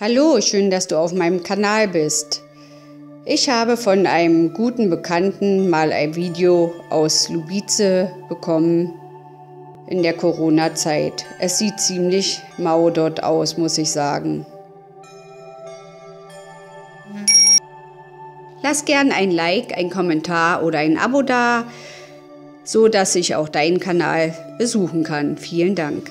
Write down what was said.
Hallo, schön, dass du auf meinem Kanal bist. Ich habe von einem guten Bekannten mal ein Video aus Lubice bekommen in der Corona-Zeit. Es sieht ziemlich mau dort aus, muss ich sagen. Lass gern ein Like, ein Kommentar oder ein Abo da, so dass ich auch deinen Kanal besuchen kann. Vielen Dank.